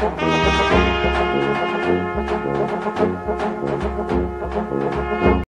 ハハハハ